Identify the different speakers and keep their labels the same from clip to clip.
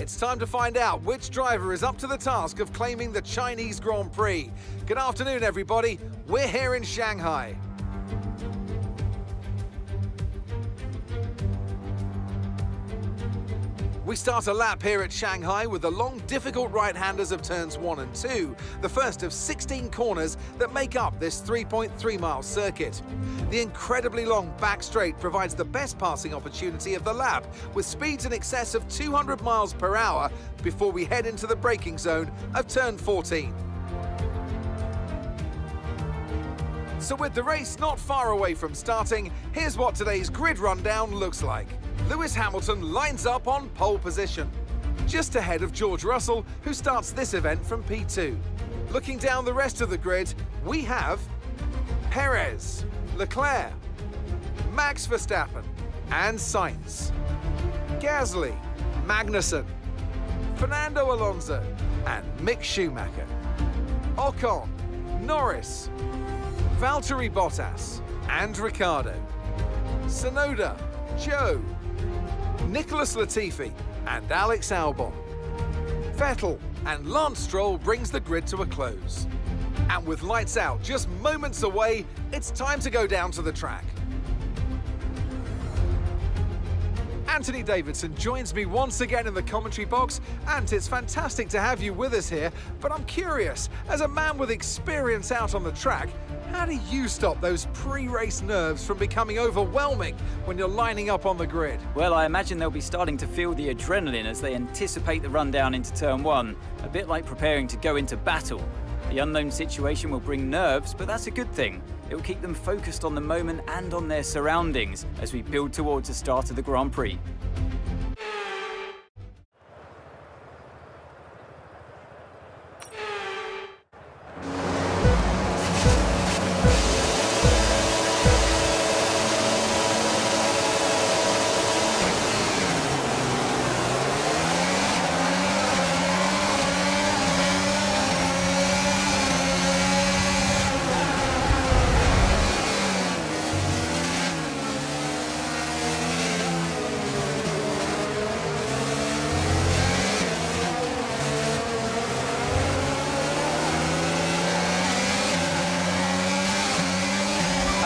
Speaker 1: It's time to find out which driver is up to the task of claiming the Chinese Grand Prix. Good afternoon, everybody. We're here in Shanghai. We start a lap here at Shanghai with the long, difficult right-handers of turns 1 and 2, the first of 16 corners that make up this 3.3 mile circuit. The incredibly long back straight provides the best passing opportunity of the lap, with speeds in excess of 200 miles per hour before we head into the braking zone of turn 14. So with the race not far away from starting, here's what today's grid rundown looks like. Lewis Hamilton lines up on pole position, just ahead of George Russell, who starts this event from P2. Looking down the rest of the grid, we have Perez, Leclerc, Max Verstappen, and Sainz, Gasly, Magnussen, Fernando Alonso, and Mick Schumacher, Ocon, Norris, Valtteri Bottas, and Ricciardo, Tsunoda, Zhou, Nicholas Latifi and Alex Albon. Vettel and Lance Stroll brings the grid to a close. And with lights out just moments away, it's time to go down to the track. Anthony Davidson joins me once again in the commentary box, and it's fantastic to have you with us here. But I'm curious, as a man with experience out on the track, how do you stop those pre-race nerves from becoming overwhelming when you're lining up on the grid?
Speaker 2: Well, I imagine they'll be starting to feel the adrenaline as they anticipate the rundown into turn one, a bit like preparing to go into battle. The unknown situation will bring nerves, but that's a good thing. It will keep them focused on the moment and on their surroundings as we build towards the start of the Grand Prix.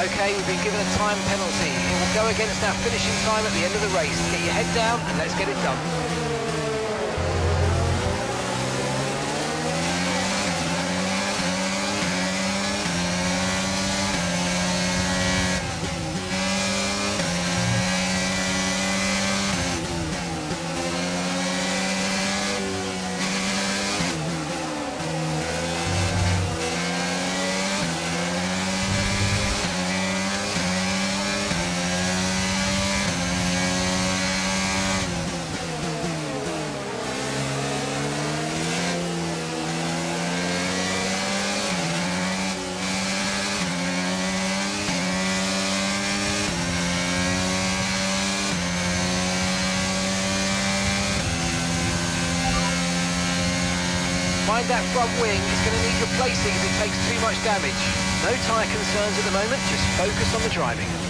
Speaker 3: Okay, we've been given a time penalty. It will go against our finishing time at the end of the race. Get your head down and let's get it done. Mind that front wing, it's going to need replacing if it takes too much damage. No tyre concerns at the moment, just focus on the driving.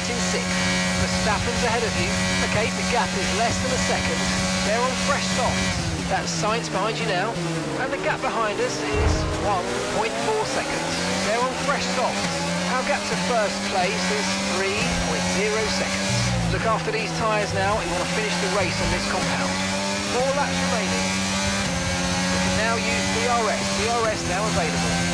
Speaker 3: Sat in sixth. Verstappen's ahead of you. Okay, the gap is less than a second. They're on fresh softs. That's Sainz behind you now. And the gap behind us is 1.4 seconds. They're on fresh softs. Our gap to first place is 3.0 seconds. Look after these tyres now. You want to finish the race on this compound. Four laps remaining. We can now use DRS. DRS now available.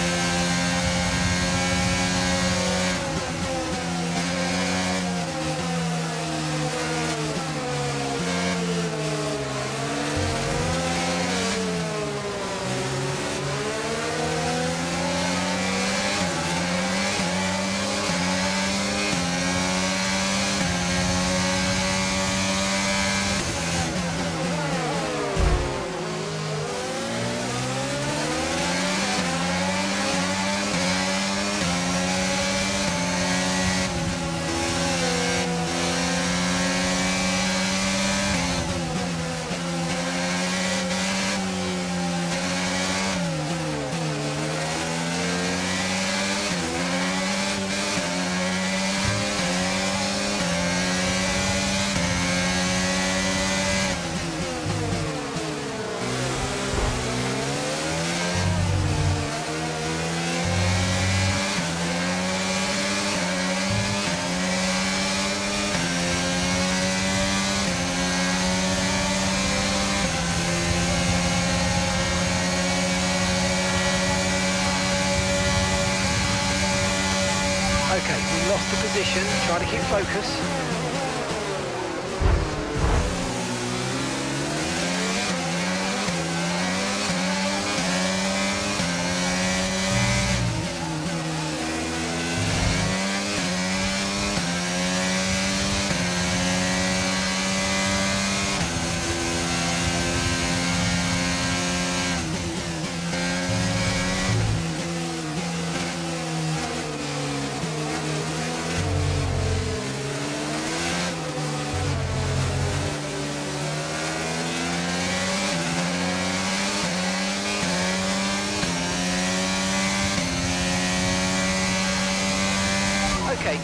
Speaker 3: Position, try to keep focus.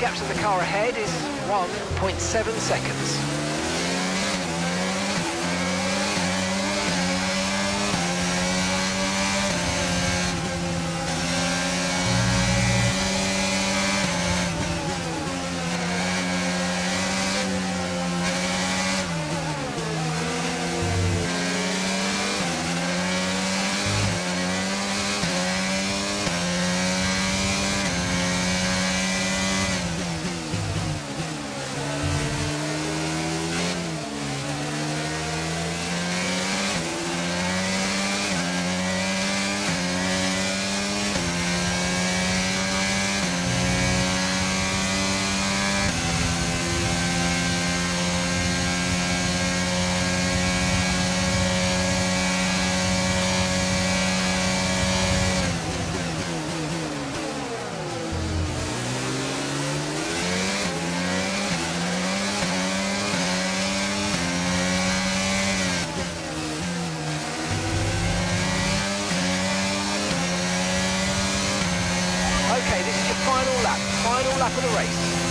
Speaker 3: Gap to the car ahead is 1.7 seconds. Lap of the race.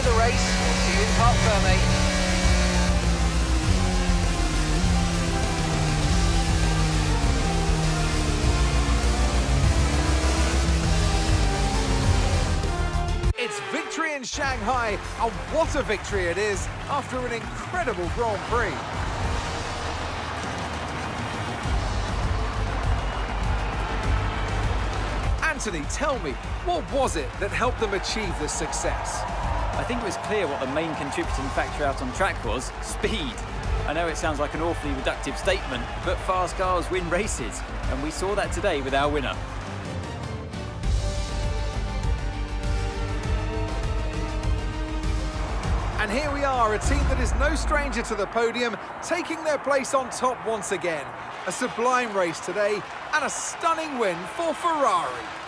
Speaker 3: Of the race. We'll see you in Parc Ferme.
Speaker 1: It's victory in Shanghai, and what a victory it is after an incredible Grand Prix. Anthony, tell me, what was it that helped them achieve this success?
Speaker 2: I think it was clear what the main contributing factor out on track was speed. I know it sounds like an awfully reductive statement, but fast cars win races, and we saw that today with our winner.
Speaker 1: And here we are, a team that is no stranger to the podium, taking their place on top once again. A sublime race today, and a stunning win for Ferrari.